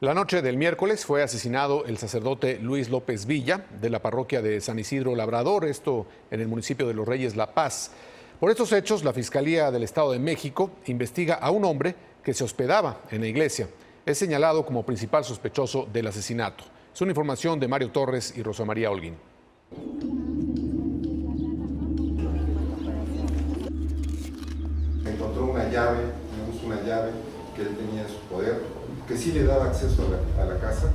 La noche del miércoles fue asesinado el sacerdote Luis López Villa de la parroquia de San Isidro Labrador, esto en el municipio de Los Reyes La Paz. Por estos hechos, la Fiscalía del Estado de México investiga a un hombre que se hospedaba en la iglesia. Es señalado como principal sospechoso del asesinato. Es una información de Mario Torres y Rosa María Holguín. Encontró una llave, una llave que él tenía en su poder, que sí le daba acceso a la, casa,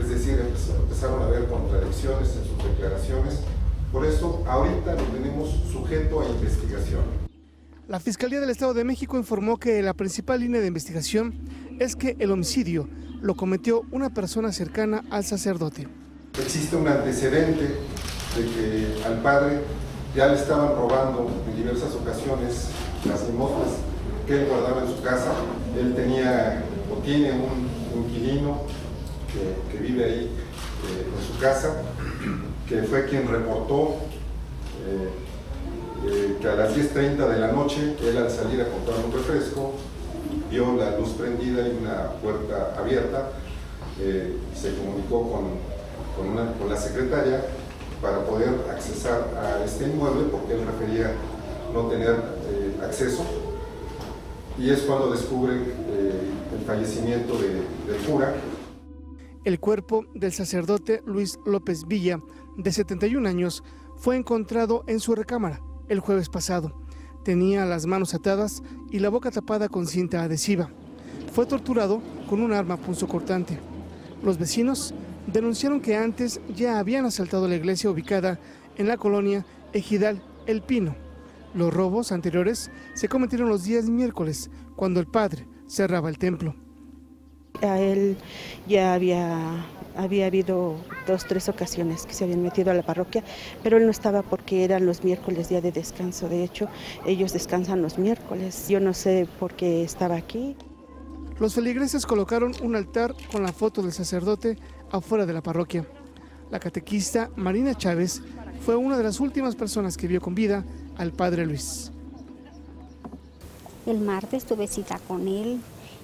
es decir, empezaron a haber contradicciones en sus declaraciones, por eso ahorita lo tenemos sujeto a investigación. La Fiscalía del Estado de México informó que la principal línea de investigación es que el homicidio lo cometió una persona cercana al sacerdote. Existe un antecedente de que al padre ya le estaban robando en diversas ocasiones las limosnas que él guardaba en su casa. Él tenía o tiene un inquilino que, vive ahí eh, en su casa, que fue quien reportó eh, eh, que a las 10.30 de la noche, él al salir a comprar un refresco, vio la luz prendida y una puerta abierta, se comunicó con, con, la secretaria para poder accesar a este inmueble porque él refería no tener acceso y es cuando descubre el fallecimiento de, del cura. El cuerpo del sacerdote Luis López Villa, de 71 años, fue encontrado en su recámara el jueves pasado. Tenía las manos atadas y la boca tapada con cinta adhesiva. Fue torturado con un arma punzocortante. Los vecinos denunciaron que antes ya habían asaltado la iglesia ubicada en la colonia Ejidal El Pino. Los robos anteriores se cometieron los días miércoles, cuando el padre cerraba el templo. A él ya había, había habido dos, tres ocasiones que se habían metido a la parroquia, pero él no estaba porque eran los miércoles día de descanso. De hecho, ellos descansan los miércoles. Yo no sé por qué estaba aquí. Los feligreses colocaron un altar con la foto del sacerdote afuera de la parroquia. La catequista Marina Chávez fue una de las últimas personas que vio con vida al padre Luis. El martes tuve cita con él.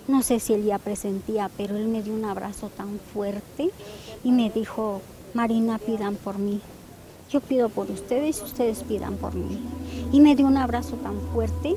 No sé si él ya presentía, pero él me dio un abrazo tan fuerte y me dijo, Marina, pidan por mí. Yo pido por ustedes y ustedes pidan por mí. Y me dio un abrazo tan fuerte